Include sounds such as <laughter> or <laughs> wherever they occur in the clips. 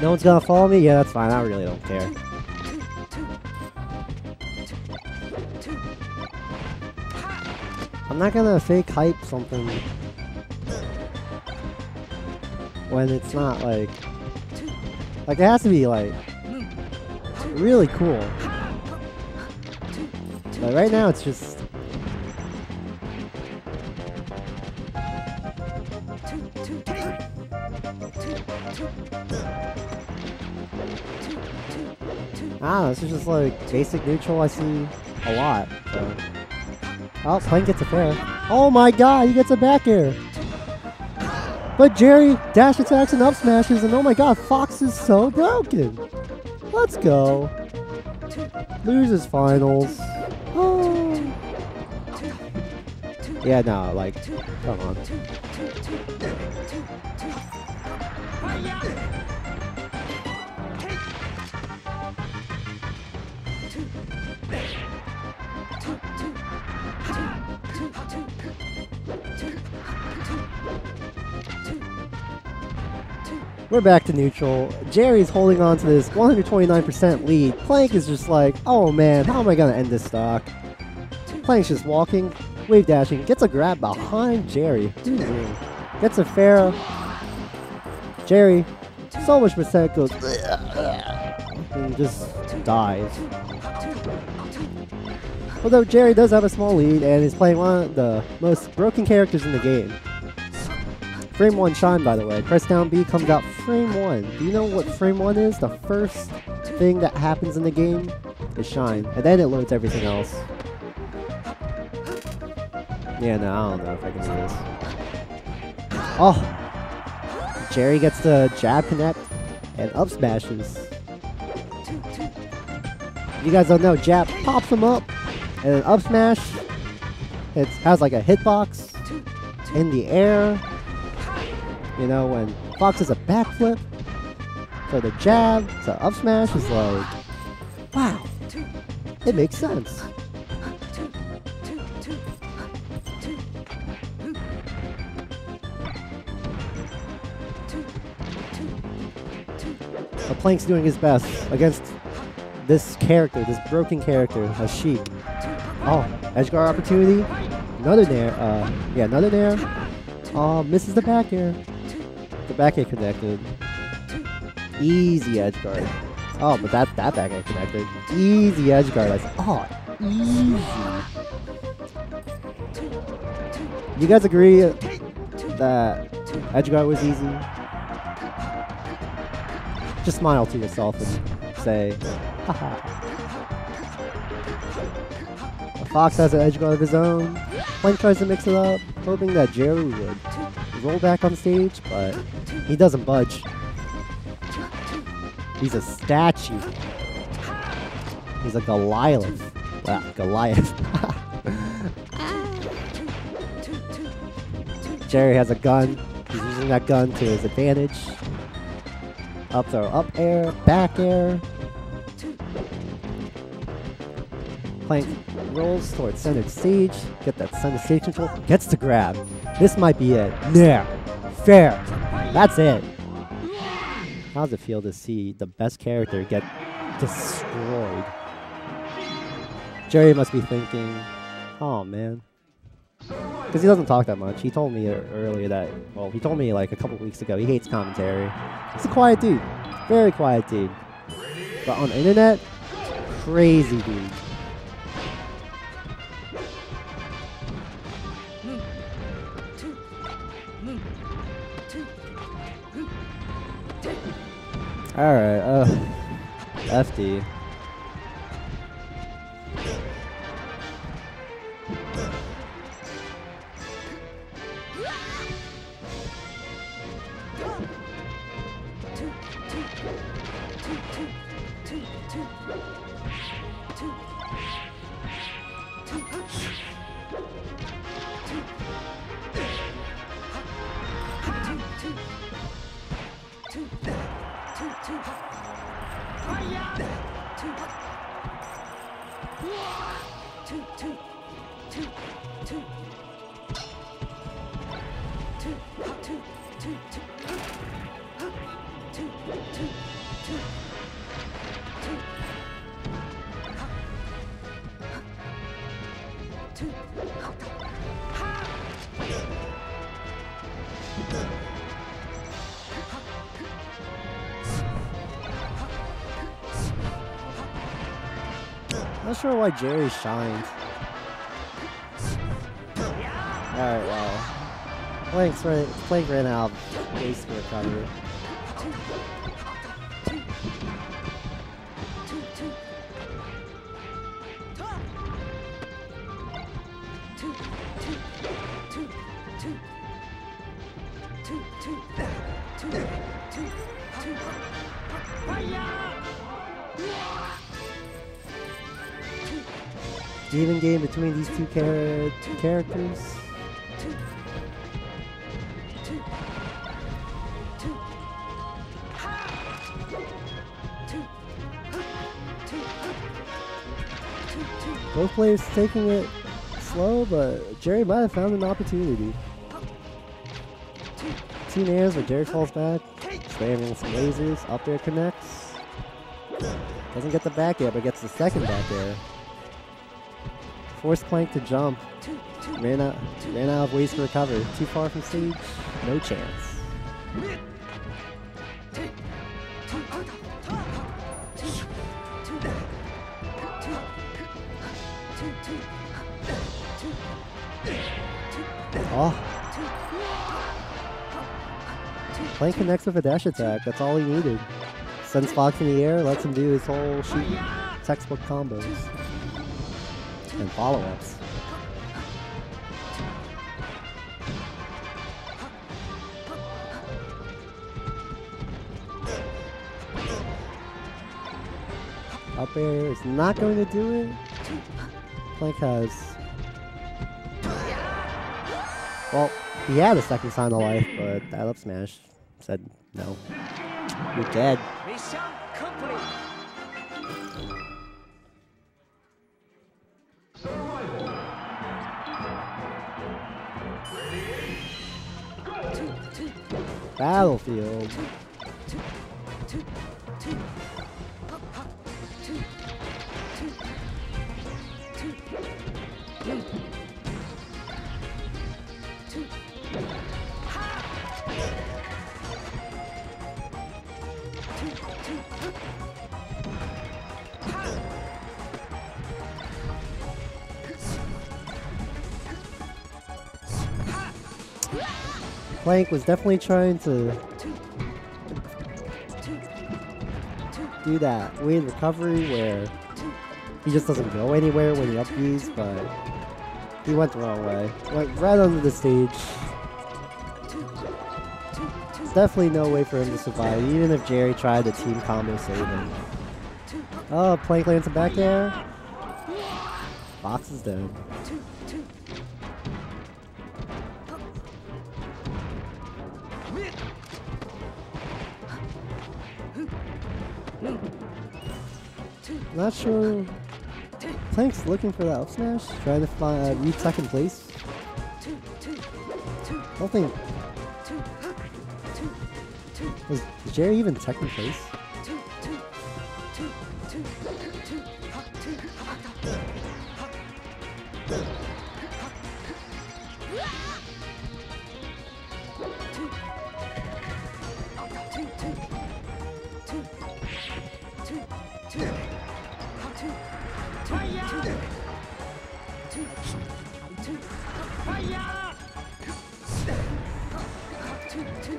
No one's gonna follow me? Yeah, that's fine. I really don't care. I'm not gonna fake hype something when it's not like like it has to be like really cool. But right now it's just This is just like basic neutral I see a lot. So. Oh, Plank gets a fair. Oh my god, he gets a back air. But Jerry dash attacks and up smashes, and oh my god, Fox is so broken. Let's go. Losers finals. Oh. Yeah, no, like, come on. We're back to neutral. Jerry's holding on to this 129% lead. Plank is just like, oh man, how am I gonna end this stock? Plank's just walking, wave dashing, gets a grab behind Jerry. Gets a fair. Jerry, so much percent goes and just dies. Although Jerry does have a small lead and is playing one of the most broken characters in the game. Frame 1 shine, by the way. Press down B comes out frame 1. Do you know what frame 1 is? The first thing that happens in the game is shine. And then it loads everything else. Yeah, no, I don't know if I can do this. Oh! Jerry gets the jab connect and up smashes. You guys don't know, jab pops him up and then up smash. It has like a hitbox in the air you know, when Fox does a backflip for the jab, so up smash is like, wow, it makes sense. The Plank's doing his best against this character, this broken character, a sheep. Oh, edge guard opportunity. Another nair. Uh, yeah, another nair. Oh, misses the back air. Back connected. Easy edge guard. Oh, but that that back connected. Easy edge guard. That's oh, easy. You guys agree that edge guard was easy? Just smile to yourself and say, haha. Fox has an edge guard of his own. Plank tries to mix it up, hoping that Jerry would roll back on stage, but he doesn't budge. He's a statue. He's a Goliath. Wow, Goliath. <laughs> Jerry has a gun. He's using that gun to his advantage. Up throw, up air, back air. Plank rolls towards center stage. Get that center stage control. Gets the grab. This might be it. There. Fair. That's it. How does it feel to see the best character get destroyed? Jerry must be thinking, oh man. Because he doesn't talk that much. He told me earlier that, well, he told me like a couple weeks ago he hates commentary. He's a quiet dude. Very quiet dude. But on the internet, crazy dude. Alright, uh, FD. Not sure why Jerry shined. Alright, well. Plank's right, Plank ran out of base recovery. Demon game between these two char characters. Both players taking it slow, but Jerry might have found an opportunity. Two nairs, but Jerry falls back. Spamming some lasers. Up air connects. Doesn't get the back air, but gets the second back air. Forced Plank to jump. Ran out, ran out of ways to recover. Too far from stage. No chance. Oh. Plank connects with a dash attack. That's all he needed. Sends Fox in the air, lets him do his whole shoot textbook combos and follow-ups. Up air is not going to do it. Has. Well, he had a second sign of life, but that up smash said no. You're dead. Battlefield. Plank was definitely trying to do that weird recovery where he just doesn't go anywhere when he up Bs, but he went the wrong way. Went right under the stage. There's definitely no way for him to survive, even if Jerry tried the team combo save him. Oh, Plank lands a back air. Fox is dead. Not sure. Plank's looking for that up smash, trying to find uh, reach second place. I don't think. Was Jerry even second place? Ha!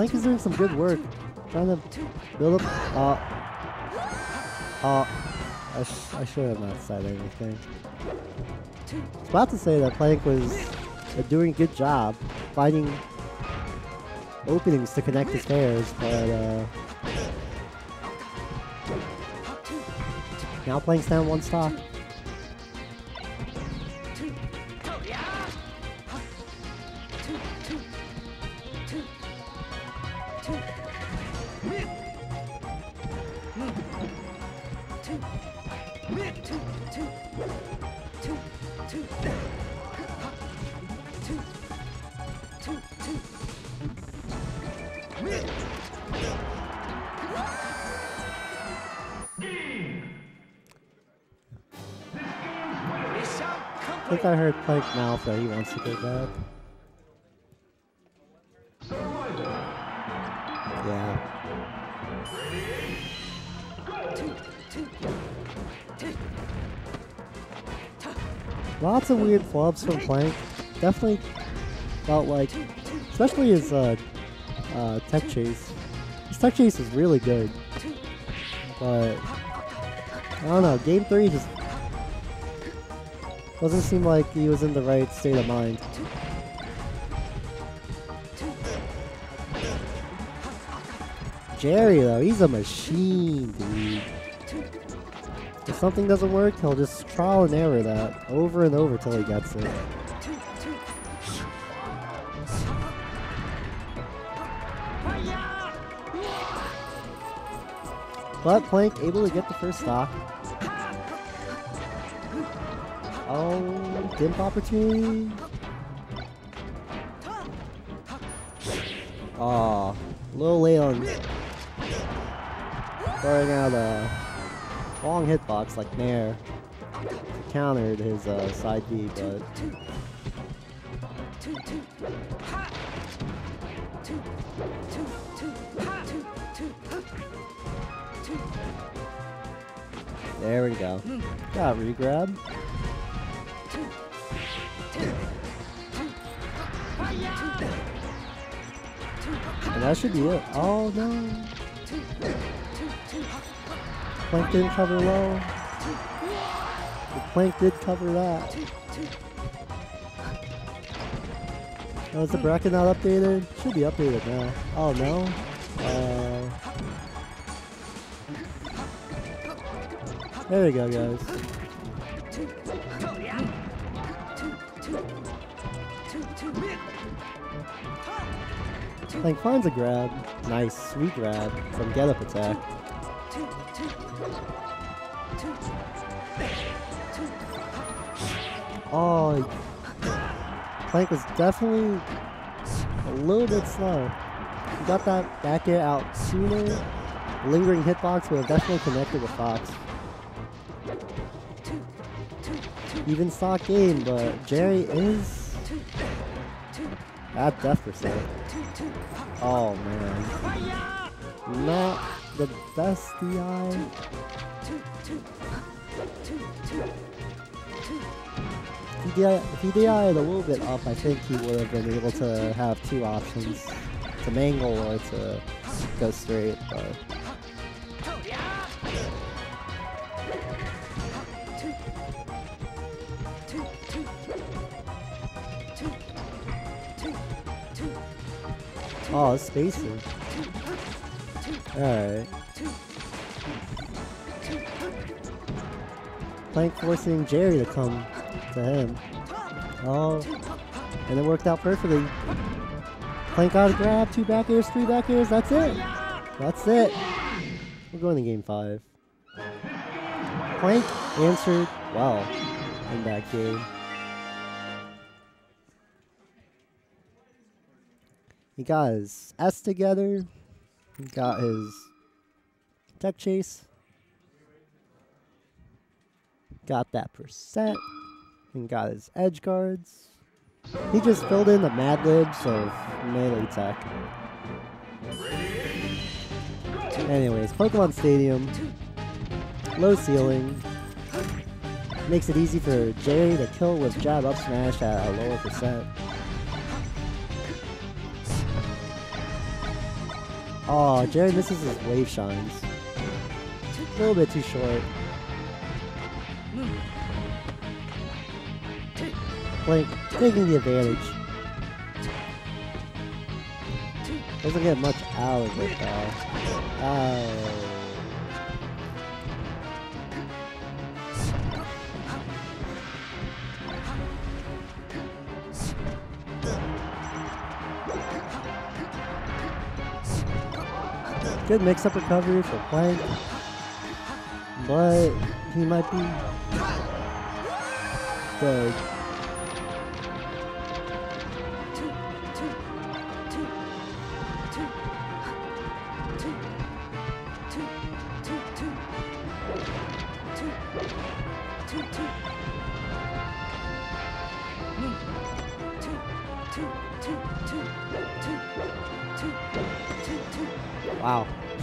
Plank is doing some good work. Trying to build up. Uh, uh, I, sh I should have not said anything. I was about to say that Plank was uh, doing a good job finding openings to connect his pairs, but uh, now Plank's down one stock. I think I heard Plank mouth that he wants to go back. Yeah. Lots of weird flubs from Plank. Definitely felt like, especially his uh, uh, tech chase. This tech chase is really good, but I don't know. Game three just doesn't seem like he was in the right state of mind. Jerry though, he's a machine, dude. If something doesn't work, he'll just trial and error that over and over till he gets it. But Plank able to get the first stock. Oh, dimp opportunity. Aw, a little late on throwing out a long hitbox like Nair. Countered his uh, side B, but there we go. Got regrab. And that should be it. Oh no. Plank didn't cover low. The plank did cover that. Oh, is the bracket not updated? Should be updated now. Oh no. Uh, there we go, guys. Plank finds a grab. Nice, sweet grab from get up attack. Oh, Plank was definitely a little bit slow. He got that back air out sooner. Lingering hitbox would have definitely connected with Fox. Even stock game, but Jerry is at death percent. Oh man. Not the best DI. If he, DI, DI'd a little bit up, I think he would have been able to have two options. To mangle or to go straight, but... Oh, spacer. Alright. Plank forcing Jerry to come to him. Oh, and it worked out perfectly. Plank a grab, two back airs, three back airs, that's it. That's it. We're going to game five. Plank answered well in that game. He got his S together. He got his tech chase. Got that percent. And got his edge guards. He just filled in the Mad Libs of melee tech. Anyways, Pokemon Stadium. Low ceiling. Makes it easy for Jerry to kill with jab up smash at a lower percent. Oh, Jerry misses his wave shines. A little bit too short. Plank taking the advantage. Doesn't get much out of it though. Oh. Good mix-up recovery for Plank. But he might be the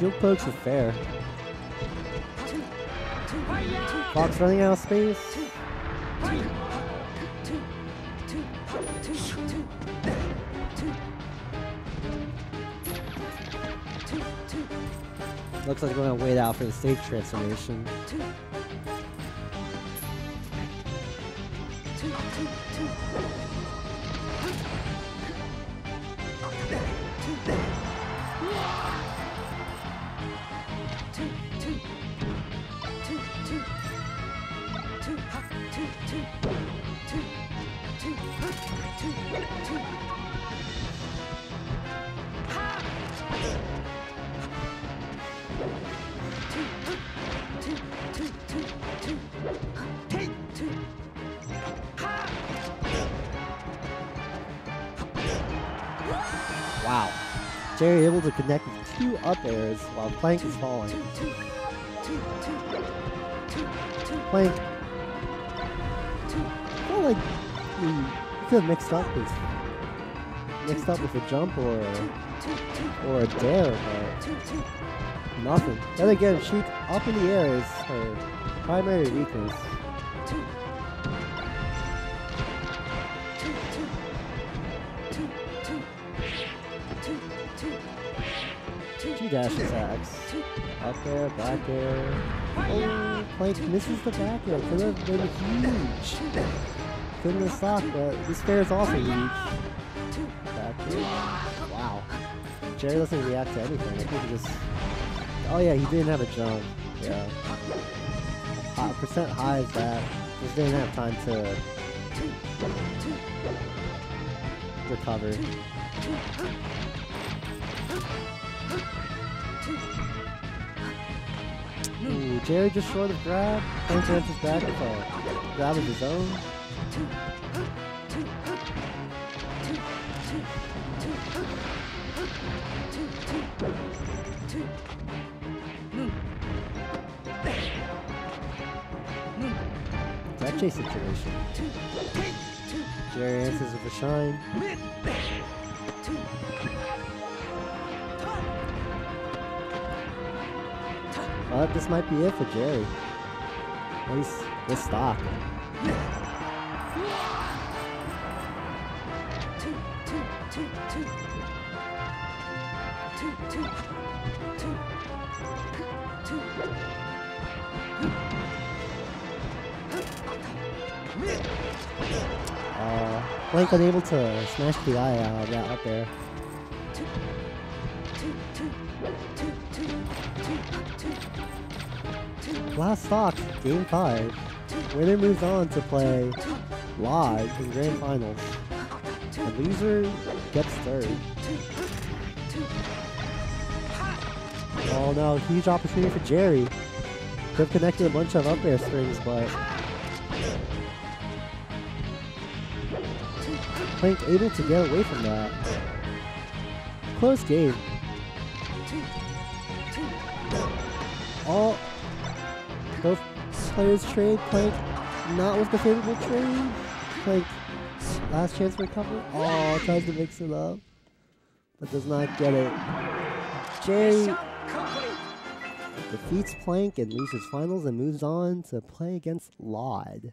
Shield pokes are fair. Fox running out of space. Looks like we're gonna wait out for the stage transformation. Wow. Jerry able to connect with two up airs while Plank is falling. Plank. I feel like he could have mixed up with mixed up with a jump or a, or a dare, but nothing. Then again, she up in the air is her primary weakness. Two dash attacks. Up air, back air. Oh, Plank misses the back air. Could have been huge. Couldn't have stopped, but this fair is also huge. Back air. Wow. Jerry doesn't react to anything. I think he just. Oh yeah, he didn't have a jump. Yeah. High, percent high is that. Just didn't have time to recover. Ooh, Jerry just short of grab. Plank answers back with grab of his own. That chase situation. Jerry answers with a shine. But this might be it for Jerry. At least this stock. Uh, Plank unable to smash DI out of that up air. Last stock, game five. Winner moves on to play live in grand finals. The loser gets third. Oh no, huge opportunity for Jerry. Could have connected a bunch of up air strings, but Plank able to get away from that. Close game. All both players trade. Plank not with the favorable trade. Plank last chance for recover. Oh, tries to mix it up, but does not get it. Jay defeats Plank and losers finals and moves on to play against Laud.